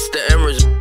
It's the Emirates.